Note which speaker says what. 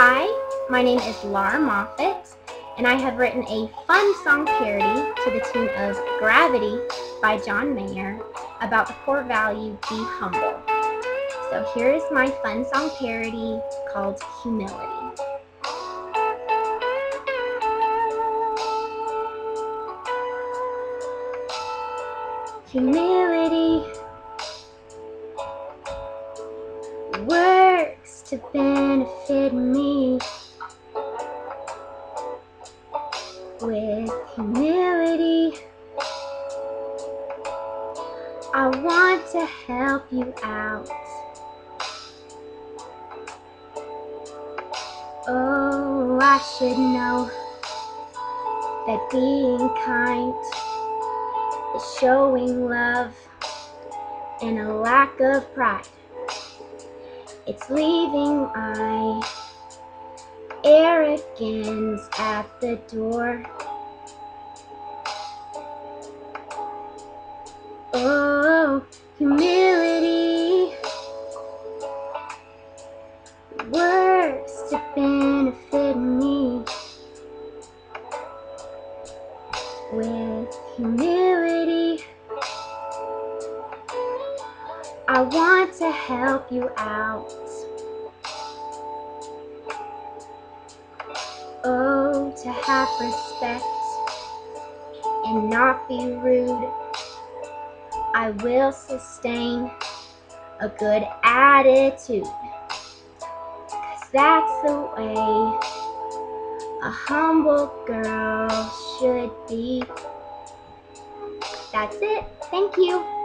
Speaker 1: Hi, my name is Laura Moffatt, and I have written a fun song parody to the tune of Gravity by John Mayer about the core value Be Humble. So here is my fun song parody called Humility. Humility works to benefit me with humility. I want to help you out. Oh, I should know that being kind is showing love and a lack of pride. It's leaving my arrogance at the door. Oh, humility works to benefit me with humility. I want to help you out. Oh, to have respect and not be rude. I will sustain a good attitude. Cause that's the way a humble girl should be. That's it. Thank you.